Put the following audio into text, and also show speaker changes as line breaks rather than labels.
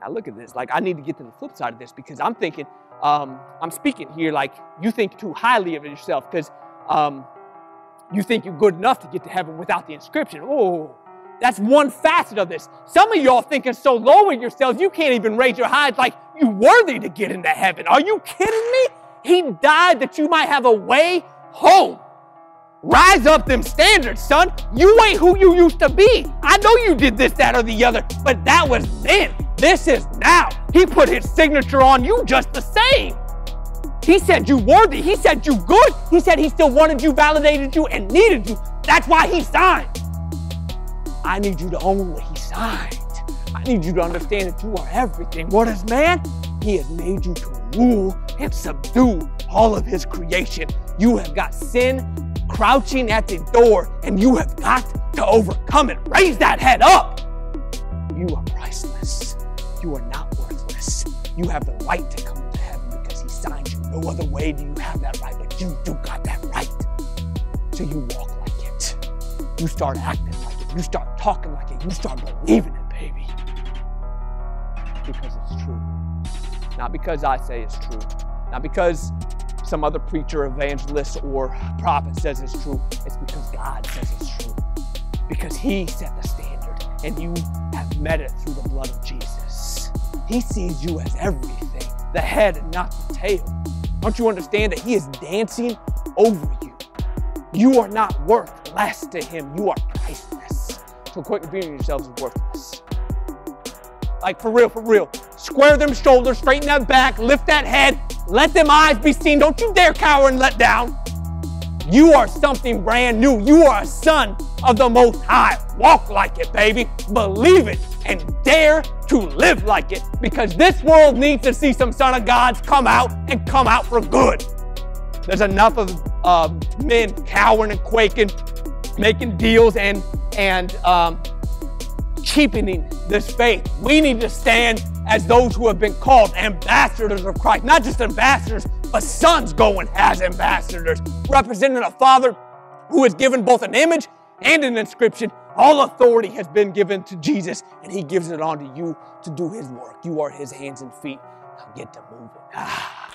Now look at this. Like I need to get to the flip side of this because I'm thinking, um, I'm speaking here like you think too highly of yourself because um, you think you're good enough to get to heaven without the inscription. Oh, that's one facet of this. Some of y'all thinking so low in yourselves you can't even raise your eyes like you worthy to get into heaven. Are you kidding me? He died that you might have a way home. Rise up them standards, son. You ain't who you used to be. I know you did this, that, or the other, but that was then. This is now. He put his signature on you just the same. He said you worthy. He said you good. He said he still wanted you, validated you, and needed you. That's why he signed. I need you to own what he signed. I need you to understand that you are everything. What is man? He has made you to rule and subdue all of his creation. You have got sin crouching at the door, and you have got to overcome it. Raise that head up. You are priceless. You are not worthless. You have the right to come into heaven because he signed you. No other way do you have that right, but you do got that right. So you walk like it. You start acting like it. You start talking like it. You start believing it, baby. Because it's true. Not because I say it's true. Not because some other preacher, evangelist, or prophet says it's true. It's because God says it's true. Because He set the standard and you have met it through the blood of Jesus. He sees you as everything, the head and not the tail. Don't you understand that He is dancing over you? You are not worth less to Him, you are priceless. So quit viewing yourselves worthless. Like for real, for real. Square them shoulders, straighten that back, lift that head, let them eyes be seen. Don't you dare cower and let down. You are something brand new. You are a son of the Most High. Walk like it, baby. Believe it and dare to live like it because this world needs to see some son of gods come out and come out for good. There's enough of uh, men cowering and quaking, making deals and and um, cheapening this faith. We need to stand as those who have been called ambassadors of Christ, not just ambassadors, but sons going as ambassadors, representing a father who has given both an image and an inscription. All authority has been given to Jesus, and he gives it on to you to do his work. You are his hands and feet. Now get to moving. Ah.